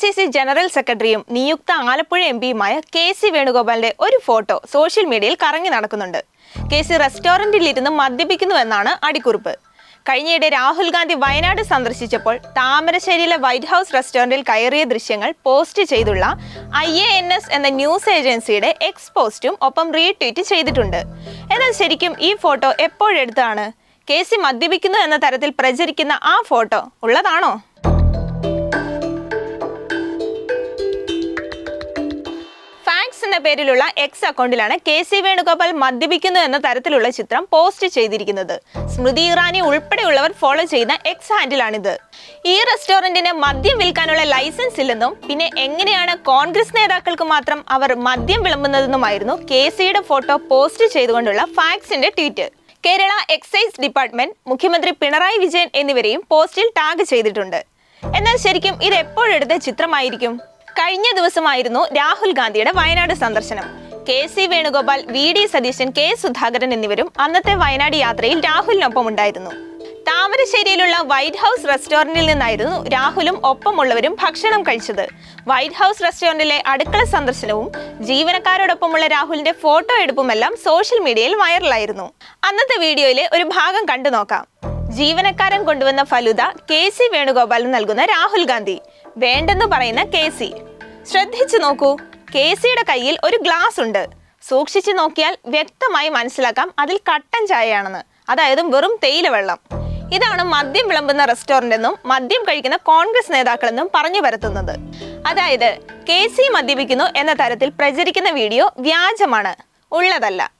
C C general സെക്രട്ടറിയും നിയുക്ത Alappuzha M പിയുമായ കെ സി വേണുഗോപാലിന്റെ ഒരു ഫോട്ടോ സോഷ്യൽ മീഡിയയിൽ കറങ്ങി നടക്കുന്നുണ്ട്. കെ സി റെസ്റ്റോറന്റിലിരുന്ന് മദ്യപിക്കുന്നുവെന്നാണ് അടിക്കുറിപ്പ്. കഴിഞ്ഞയിടെ രാഹുൽ ഗാന്ധി വയനാട് സന്ദർശിച്ചപ്പോൾ താമരശ്ശേരിയിലെ വൈറ്റ് ഹൗസ് റെസ്റ്റോറന്റിൽ കയറിയ ദൃശ്യങ്ങൾ പോസ്റ്റ് ചെയ്തുള്ള ഐ എ എൻ എസ് എന്ന ന്യൂസ് ഏജൻസിയുടെ എക്സ് പോസ്റ്റും ഒപ്പം റീട്വീറ്റ് ചെയ്തിട്ടുണ്ട്. എന്നാൽ ശരിക്കും ഈ ഫോട്ടോ എപ്പോഴെടുത്താണ്? കെ സി മദ്യപിക്കുന്നു എന്ന തരത്തിൽ പ്രചരിക്കുന്ന ആ ഫോട്ടോ ഉള്ളതാണോ? പേരിലുള്ള എക്സ് അക്കൗണ്ടിലാണ് കെ സി വേണുഗോപാൽ മദ്യപിക്കുന്നു എന്ന തരത്തിലുള്ള ചിത്രം പോസ്റ്റ് ചെയ്തിരിക്കുന്നത്. സ്മൃതി ഇറാനി ഉൾപ്പെടെയുള്ളവർ ഫോളോ ചെയ്യുന്ന എക്സ് ഹാൻഡിലാണിത് ഈ റെസ്റ്റോറന്റിന് മദ്യം വിൽക്കാനുള്ള ലൈസൻസ് ഇല്ലെന്നും പിന്നെ എങ്ങനെയാണ് കോൺഗ്രസ് നേതാക്കൾക്ക് മാത്രം അവർ മദ്യം വിളമ്പുന്നതെന്നുമായിരുന്നു കെ സിയുടെ ഫോട്ടോ പോസ്റ്റ് ചെയ്തുകൊണ്ടുള്ള ഫാക്സിന്റെ ട്വീറ്റ്. കേരള എക്സൈസ് ഡിപ്പാർട്ട്മെന്റ് മുഖ്യമന്ത്രി പിണറായി വിജയൻ എന്നിവരെയും പോസ്റ്റിൽ ടാഗ് ചെയ്തിട്ടുണ്ട്. എന്നാൽ ശരിക്കും ഇത് എപ്പോഴെടുത്ത ചിത്രമായിരിക്കും? കഴിഞ്ഞ ദിവസമായിരുന്നു രാഹുൽ ഗാന്ധിയുടെ വയനാട് സന്ദർശനം. K C Venugopal V D Satheesan K Sudhakaran എന്നിവരും അന്നത്തെ വയനാട് യാത്രയിൽ രാഹുലിനൊപ്പം ഉണ്ടായിരുന്നു താമരശ്ശേരിയിലുള്ള വൈറ്റ് ഹൗസ് റെസ്റ്റോറന്റിൽ നിന്നായിരുന്നു രാഹുലും ഒപ്പമുള്ളവരും ഭക്ഷണം കഴിച്ചത്. വൈറ്റ് ഹൗസ് റെസ്റ്റോറന്റിലെ അടുക്കള സന്ദർശനവും ജീവനക്കാരോടൊപ്പമുള്ള രാഹുലിന്റെ ഫോട്ടോ എടുപ്പുമെല്ലാം സോഷ്യൽ മീഡിയയിൽ വൈറലായിരുന്നു. അന്നത്തെ വീഡിയോയിലെ ഒരു ഭാഗം കണ്ടു നോക്കാം ജീവനക്കാരൻ കൊണ്ടുവന്ന ഫലുദ കെ സി വേണുഗോപാലിന് നൽകുന്ന രാഹുൽ ഗാന്ധി. വേണ്ടെന്ന് പറയുന്ന കെ സി. ശ്രദ്ധിച്ചു നോക്കൂ കെ സിയുടെ കയ്യിൽ ഒരു ഗ്ലാസ് ഉണ്ട്. സൂക്ഷിച്ചു നോക്കിയാൽ വ്യക്തമായി മനസ്സിലാക്കാം അതിൽ കട്ടൻ ചായയാണെന്ന്. അതായത് വെറും തേയില വെള്ളം. ഇതാണ് മദ്യം വിളമ്പുന്ന റെസ്റ്റോറന്റ് എന്നും മദ്യം കഴിക്കുന്ന കോൺഗ്രസ് നേതാക്കളെന്നും പറഞ്ഞു പരത്തുന്നത്. അതായത് കെ സി മദ്യപിക്കുന്നു എന്ന തരത്തിൽ പ്രചരിക്കുന്ന വീഡിയോ വ്യാജമാണ്. ഉള്ളതല്ല.